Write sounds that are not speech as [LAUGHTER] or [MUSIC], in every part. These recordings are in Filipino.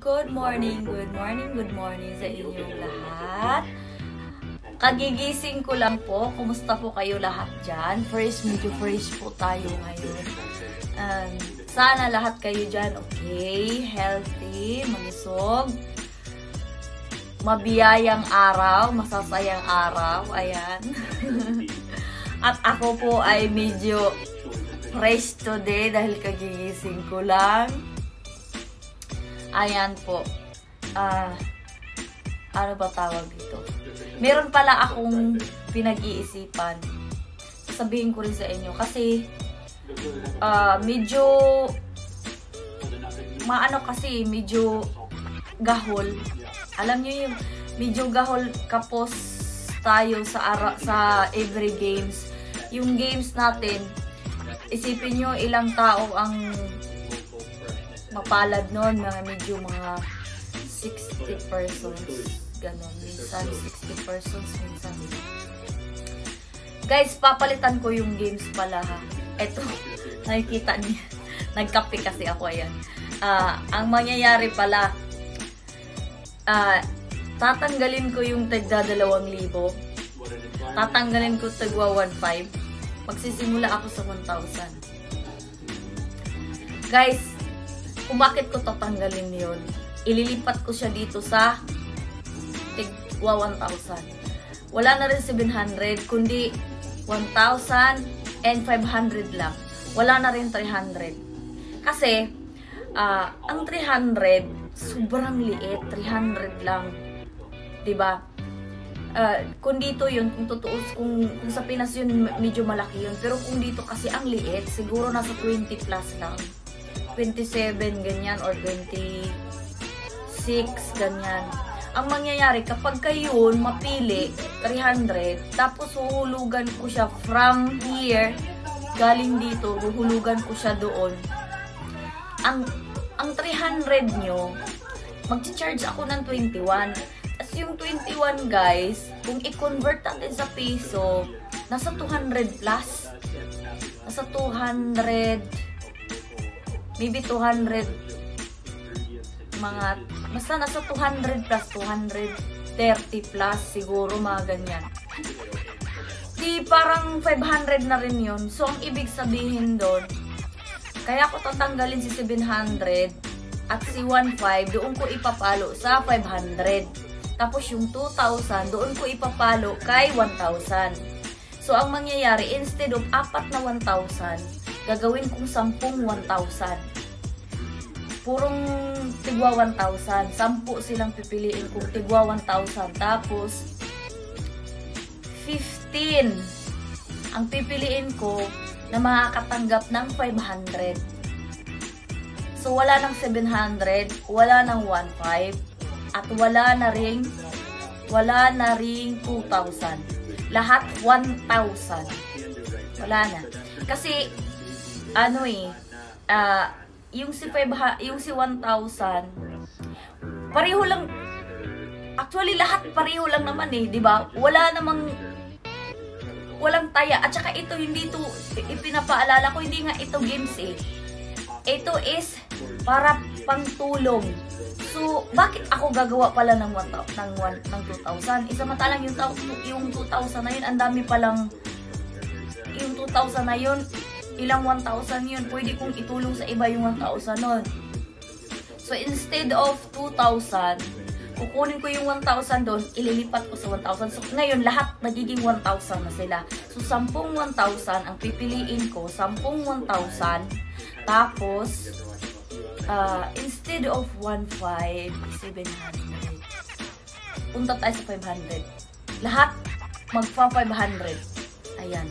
Good morning, good morning, good morning sa inyong lahat. Kagigising ko lang po. Kumusta po kayo lahat dyan? Fresh, medyo fresh po tayo ngayon. Um, sana lahat kayo dyan okay, healthy, malusog, mabiyayang araw, masasayang araw. Ayan. [LAUGHS] At ako po ay medyo fresh today dahil kagigising ko lang. Ayan po. Ah, ano ba tawag dito? Meron pala akong pinag-iisipan. Sasabihin ko rin sa inyo kasi ah, medyo maano kasi medyo gahol. Alam niyo yung medyo gahol kapos tayo sa ara, sa every games. Yung games natin, isipin nyo ilang tao ang mapalad nun, mga medyo mga 60 persons. Ganon. Minsan 60 persons, minsan. Guys, papalitan ko yung games pala ha. Eto, [LAUGHS] nakikita niya. [LAUGHS] Nagkape kasi ako, ayan. Ah, ang mangyayari pala, ah, tatanggalin ko yung tagda 2,000. Tatanggalin ko tagwa 1,500. Magsisimula ako sa 1,000. Guys, kung bakit ko tatanggalin yun, ililipat ko siya dito sa tigwa 1,000. Wala na rin 700, kundi 1,000 and 500 lang. Wala na rin 300. Kasi, ah, ang 300, sobrang liit. 300 lang. ba? Uh, kung dito yun, kung totoo, kung, kung sa Pinas yun, medyo malaki yun. Pero kung dito kasi ang liit, siguro nasa 20 plus lang. 27, ganyan, or 26, ganyan. Ang mangyayari, kapag kayo mapili, 300, tapos huhulugan ko siya from here, galing dito, huhulugan ko siya doon. Ang, ang 300 nyo, mag-charge ako ng 21. Tapos yung 21 guys, kung i-convert natin sa peso, nasa 200 plus. Nasa 200, maybe 200, mga, basta nasa 200 plus, 230 plus, siguro mga ganyan. Di parang 500 na rin yun. So, ang ibig sabihin doon, kaya ko tatanggalin si 700 at si 1.5, doon ko ipapalo sa 500. Tapos yung 2,000, doon ko ipapalo kay 1,000. So, ang mangyayari, instead of 4 na 1,000, gagawin kong 10 1,000. Purong tigwa 1,000. 10 silang pipiliin kong tigwa 1,000. Tapos, 15 ang pipiliin ko na makakatanggap ng 500. So, wala ng 700, wala ng 1,500, at wala na ring wala na ring 2,000. Lahat 1,000. Wala na. Kasi ano eh uh, yung si 5 yung si 1,000 pareho lang actually lahat pareho lang naman eh, 'di ba? Wala namang walang taya at saka ito hindi to ipinapaalala ko hindi nga ito games eh. Ito is para pangtulong So, bakit ako gagawa pala ng 1 ng 1 ng 2,000? Isa matalang yung yung 2,000 na yun, ang dami palang yung 2,000 na yun, ilang 1,000 yun, pwede kong itulong sa iba yung 1,000 nun. So, instead of 2,000, kukunin ko yung 1,000 doon, ililipat ko sa 1,000. So, ngayon, lahat nagiging 1,000 na sila. So, 10 1,000 ang pipiliin ko, 10 1,000, tapos, uh, instead of 1.5, 700. Punta tayo sa 500. Lahat magpa 500. Ayan.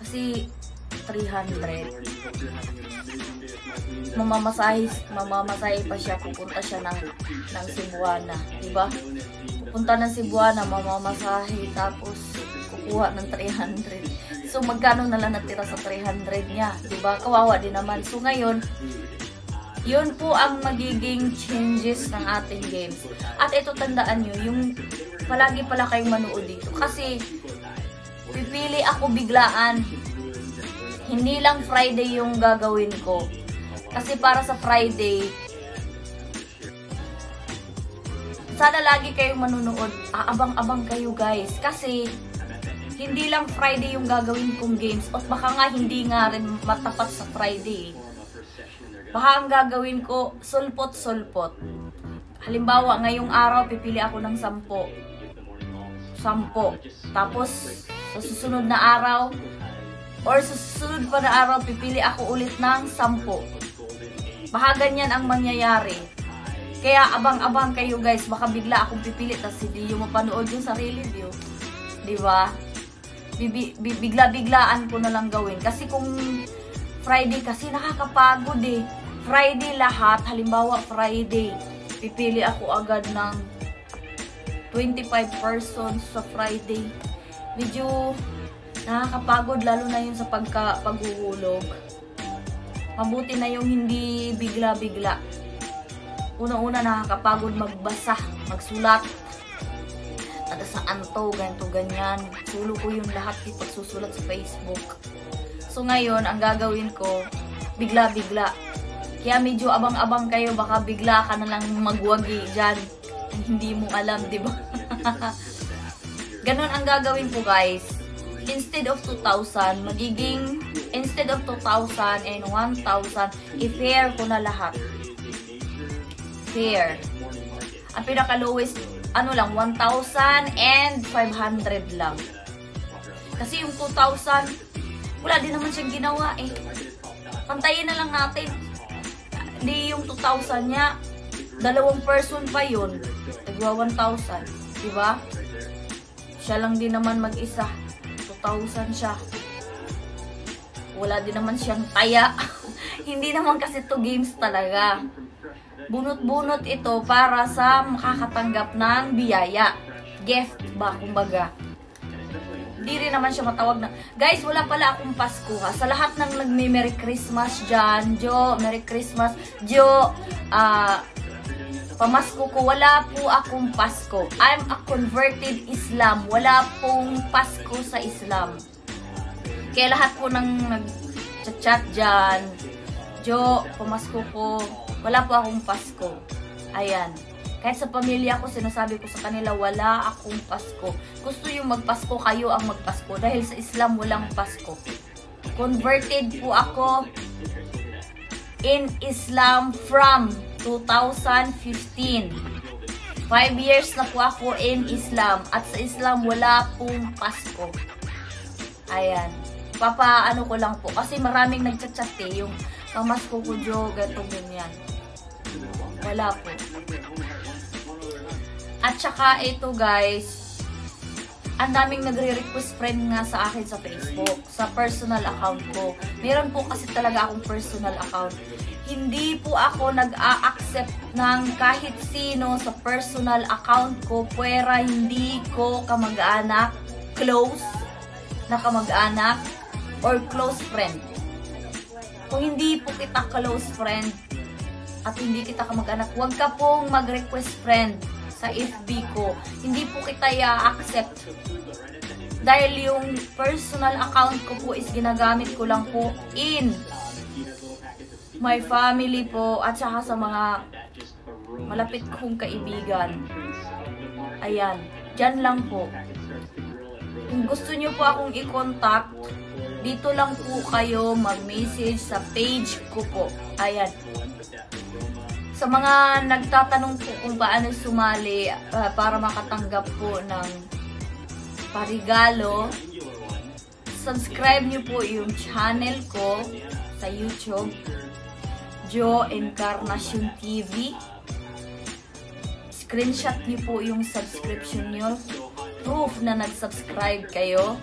Kasi 300. Mamamasahe, mamamasahe pa siya, pupunta siya ng, ng Cebuana. Diba? Pupunta ng Cebuana, mamamasahe, tapos kukuha ng 300. So, magkano na lang natira sa 300 niya? Diba? Kawawa din naman. So, ngayon, yun po ang magiging changes ng ating games. At ito tandaan nyo, yung palagi pala kayong manood dito. Kasi, pipili ako biglaan. Hindi lang Friday yung gagawin ko. Kasi para sa Friday, sana lagi kayong manunood. Aabang-abang kayo guys. Kasi, hindi lang Friday yung gagawin kong games. At baka nga hindi nga rin matapat sa Friday. Baka ang gagawin ko, sulpot-sulpot. Halimbawa, ngayong araw, pipili ako ng sampo. Sampo. Tapos, sa susunod na araw, or sa susunod pa na araw, pipili ako ulit ng sampo. Baka ganyan ang mangyayari. Kaya abang-abang kayo guys, baka bigla akong pipili tapos hindi yung mapanood yung sarili view. Di ba? Bigla-biglaan ko na lang gawin. Kasi kung Friday kasi nakakapagod eh. Friday lahat, halimbawa Friday, pipili ako agad ng 25 persons sa Friday. Medyo nakakapagod lalo na yun sa pagka paghuhulog. Mabuti na yung hindi bigla-bigla. Una-una nakakapagod magbasa, magsulat. Taga saan to, ganito, ganyan. Sulo ko yung lahat yung pagsusulat sa Facebook. So ngayon, ang gagawin ko, bigla-bigla. Kaya medyo abang-abang kayo, baka bigla ka na lang magwagi dyan. Hindi mo alam, di ba? [LAUGHS] Ganon ang gagawin ko guys. Instead of 2,000, magiging instead of 2,000 and 1,000, i-fair ko na lahat. Fair. Ang pinaka-lowest, ano lang, 1,000 and 500 lang. Kasi yung 2,000, wala din naman siyang ginawa eh. Pantayin na lang natin. Di yung 2,000 niya, dalawang person pa yun. Nagwa 1,000. Diba? Siya lang din naman mag-isa. 2,000 siya wala din naman siyang taya. [LAUGHS] Hindi naman kasi to games talaga. Bunot-bunot ito para sa makakatanggap ng biyaya. Gift ba, kumbaga. Hindi rin naman siya matawag na, guys, wala pala akong Pasko ha. Sa lahat ng nagme-Merry Christmas dyan, Jo, Merry Christmas, Jo, ah, uh, pamasko ko, wala po akong Pasko. I'm a converted Islam. Wala pong Pasko sa Islam. Kaya lahat po ng nag-chat dyan, Jo, pamasko po, wala po akong Pasko. Ayan. Kahit sa pamilya ko, sinasabi ko sa kanila, wala akong Pasko. Gusto yung magpasko, kayo ang magpasko. Dahil sa Islam, walang Pasko. Converted po ako in Islam from 2015. Five years na po ako in Islam. At sa Islam, wala pong Pasko. Ayan papa ano ko lang po kasi maraming nagchat-chat eh yung pamasko ko jo gato ganyan wala po at saka ito guys ang daming nagre-request friend nga sa akin sa Facebook sa personal account ko meron po kasi talaga akong personal account hindi po ako nag-a-accept ng kahit sino sa personal account ko pwera hindi ko kamag-anak close na kamag-anak or close friend. Kung hindi po kita close friend at hindi kita kamag-anak, huwag ka pong mag-request friend sa FB ko. Hindi po kita i-accept. Dahil yung personal account ko po is ginagamit ko lang po in my family po at saka sa mga malapit kong kaibigan. Ayan. Diyan lang po. Kung gusto nyo po akong i-contact, dito lang po kayo mag-message sa page ko po. Ayan. Sa mga nagtatanong po kung paano sumali uh, para makatanggap po ng parigalo, subscribe nyo po yung channel ko sa YouTube, Jo Encarnacion TV. Screenshot nyo po yung subscription nyo. Proof na nag-subscribe kayo.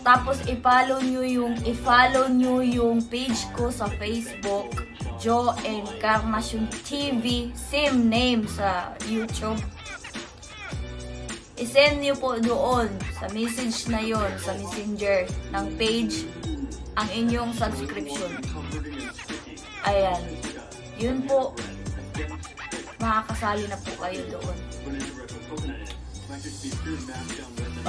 Tapos i-follow nyo yung i-follow nyo yung page ko sa Facebook, Jo Encarnacion TV, same name sa YouTube. I-send nyo po doon sa message na yon sa messenger ng page ang inyong subscription. Ayan. Yun po. Makakasali na po kayo doon.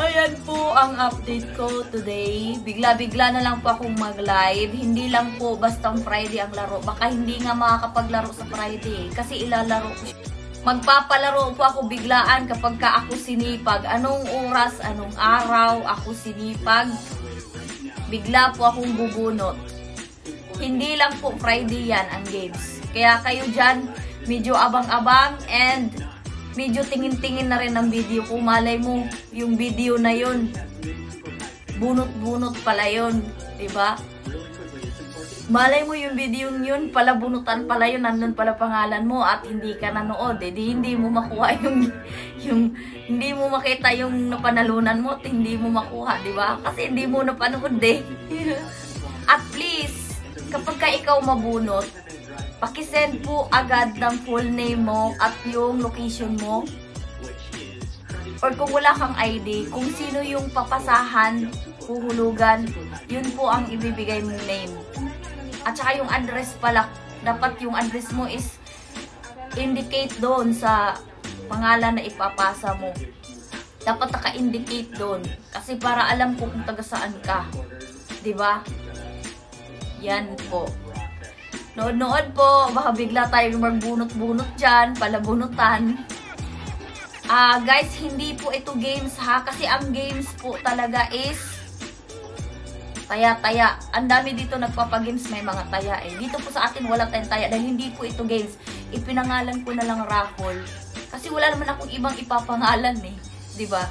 Ayan po ang update ko today. Bigla-bigla na lang po akong mag-live. Hindi lang po bastang Friday ang laro. Baka hindi nga makakapaglaro sa Friday. Kasi ilalaro ko magpapalaro po ako biglaan kapag ka ako sinipag. Anong oras, anong araw ako sinipag, bigla po akong bubunot. Hindi lang po Friday yan ang games. Kaya kayo dyan, medyo abang-abang and medyo tingin-tingin na rin ang video ko. Malay mo, yung video na yun, bunot-bunot pala yun. Diba? Malay mo yung video yun, pala bunutan pala yun, nandun pala pangalan mo at hindi ka nanood. Eh, di hindi mo makuha yung, yung hindi mo makita yung napanalunan mo at hindi mo makuha, di ba? Kasi hindi mo napanood eh. [LAUGHS] at please, kapag ka ikaw mabunot, pakisend po agad ng full name mo at yung location mo. Or kung wala kang ID, kung sino yung papasahan, huhulugan, yun po ang ibibigay mong name. At saka yung address pala, dapat yung address mo is indicate doon sa pangalan na ipapasa mo. Dapat naka-indicate doon. Kasi para alam ko kung taga saan ka. ba? Yan po. Nood-nood po, baka bigla tayong magbunot-bunot dyan, palabunutan. Ah, uh, guys, hindi po ito games ha, kasi ang games po talaga is taya-taya. Ang dami dito nagpapagames may mga taya eh. Dito po sa atin wala tayong taya dahil hindi po ito games. Ipinangalan ko na lang raffle. Kasi wala naman akong ibang ipapangalan eh. ba diba?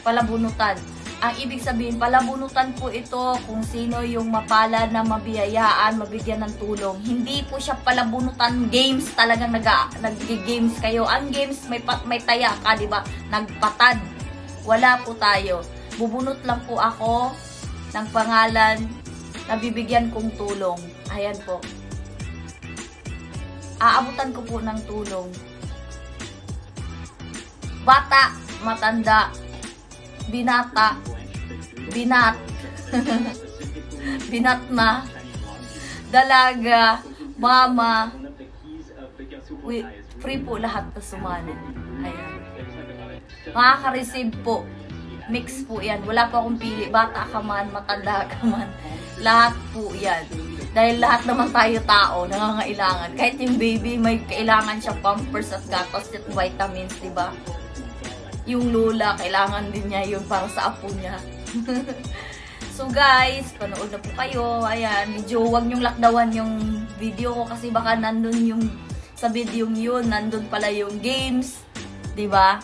Palabunutan. Ang ibig sabihin, palabunutan po ito kung sino yung mapalad na mabiyayaan, mabigyan ng tulong. Hindi po siya palabunutan games talagang nag-games kayo. Ang games may, may taya ka, ba? Nagpatad. Wala po tayo. Bubunot lang po ako ng pangalan na bibigyan kong tulong. Ayan po. Aabutan ko po ng tulong. Bata, matanda, binata, binat, [LAUGHS] binat na, dalaga, mama, free po lahat na sumali. Ayan. Makaka-receive po Mix po yan. Wala po akong pili. Bata ka man, matanda ka man. Lahat po yan. Dahil lahat naman tayo tao, nangangailangan. Kahit yung baby, may kailangan siya pampers at gatas at vitamins, di ba? Yung lula, kailangan din niya yun para sa apo niya. [LAUGHS] so guys, panood na po kayo. Ayan, medyo wag niyong lakdawan yung video ko kasi baka nandun yung sa video yun, nandun pala yung games. ba?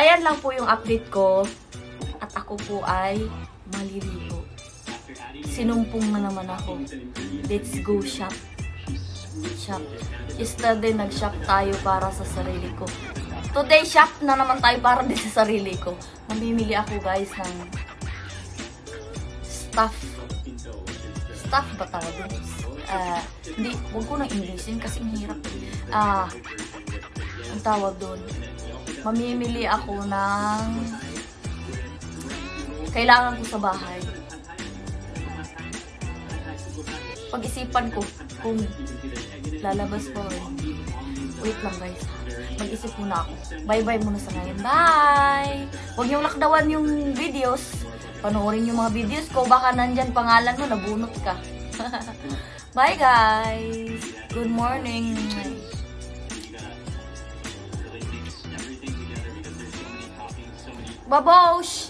Ayan lang po yung update ko. At ako po ay maliligo. Sinumpong na naman ako. Let's go shop. Shop. Yesterday nag-shop tayo para sa sarili ko. Today shop na naman tayo para din sa sarili ko. Mamimili ako guys ng stuff. Stuff ba tawag dun? Uh, hindi, huwag ko nang Englishin kasi mahirap. Ah, uh, ang tawag doon mamimili ako ng kailangan ko sa bahay. Pag-isipan ko kung lalabas ko. Wait lang guys. Mag-isip muna ako. Bye-bye muna sa ngayon. Bye! Huwag niyong lakdawan yung videos. Panoorin yung mga videos ko. Baka nandyan pangalan mo, nabunot ka. [LAUGHS] Bye guys! Good morning! Babouche!